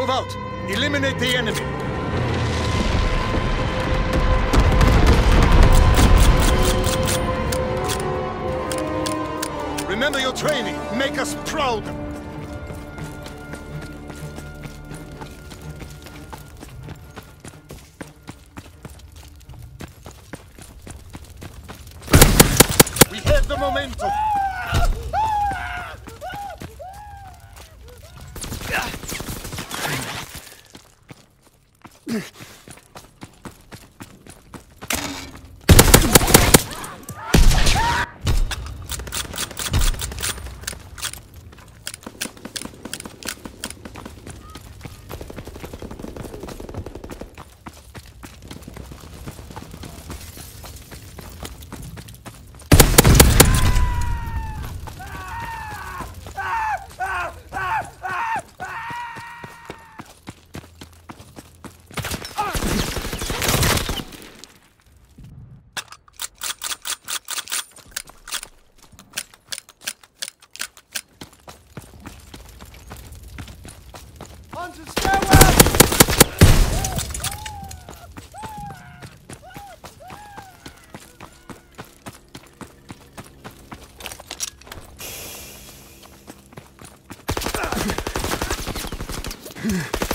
Move out. Eliminate the enemy. Remember your training. Make us proud. We have the momentum. Hmm.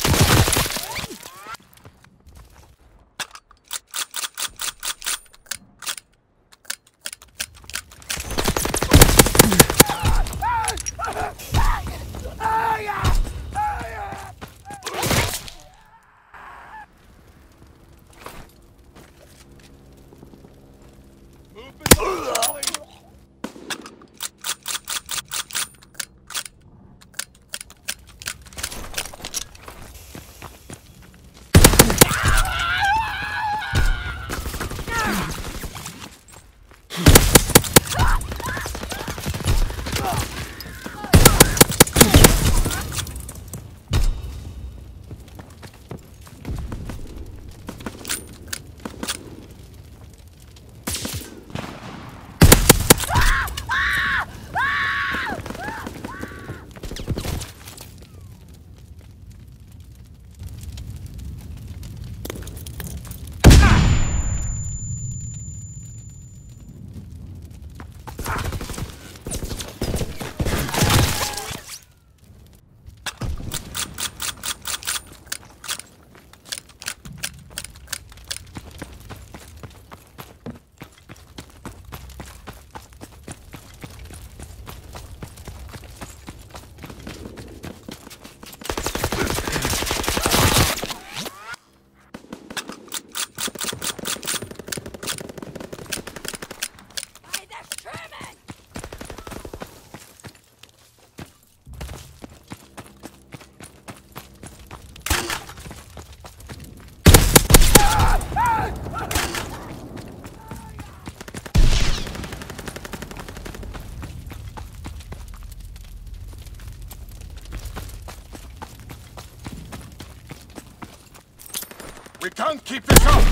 We can't keep this up.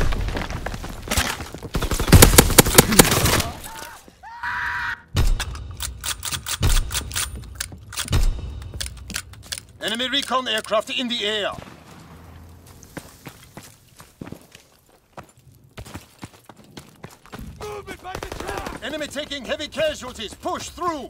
Enemy recon aircraft in the air. Enemy taking heavy casualties. Push through.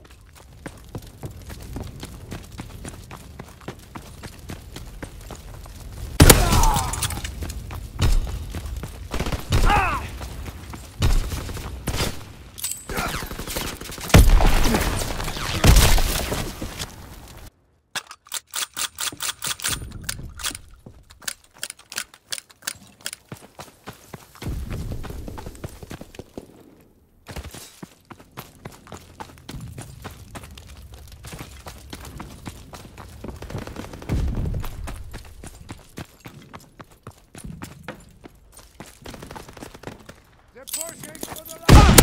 They're pushing for the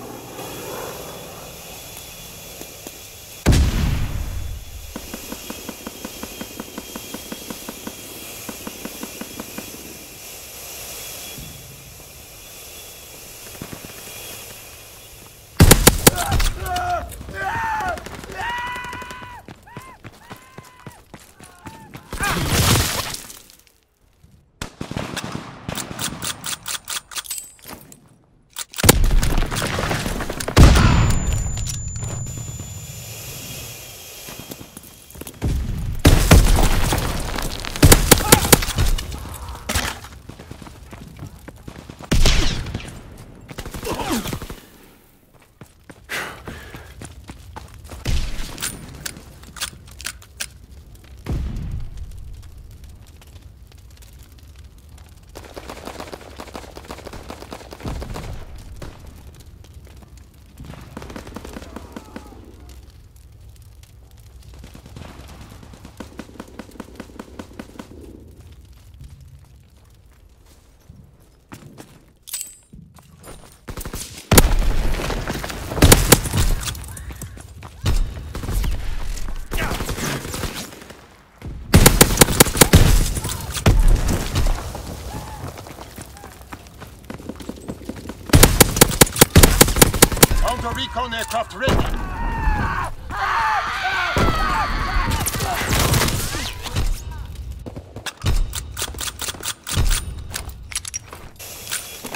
Recon aircraft ready.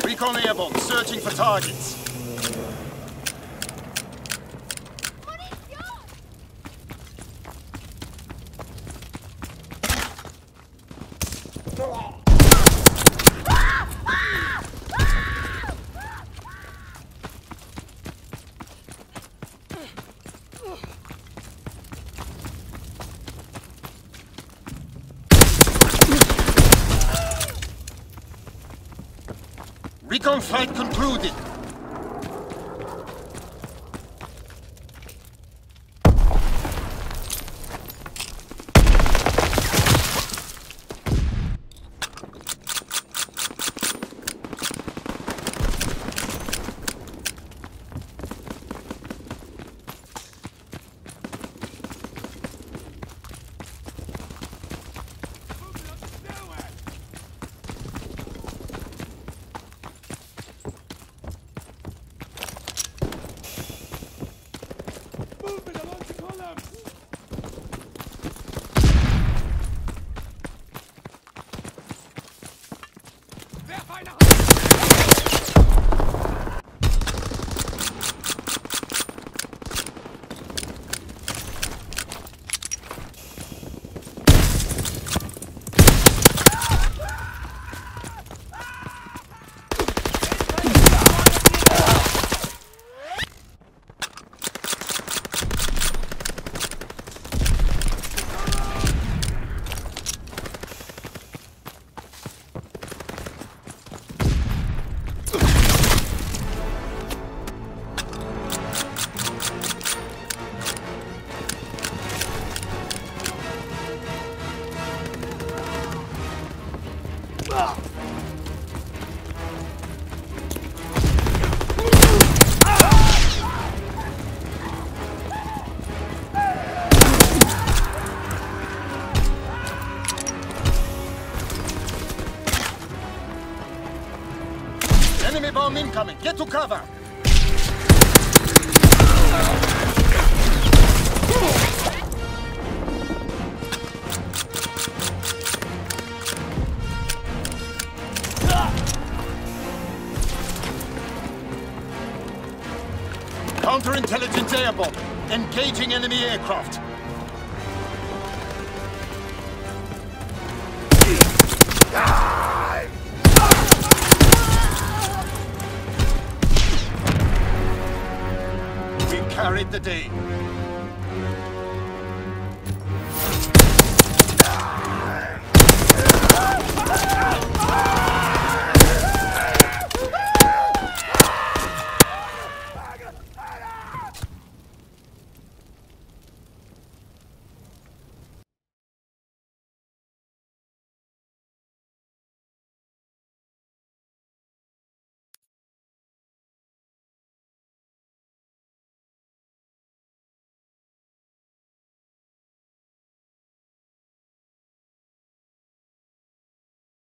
Recon airborne, searching for targets. Recon flight concluded. Incoming. Get to cover. Counterintelligence airborne. Engaging enemy aircraft. Carried the day.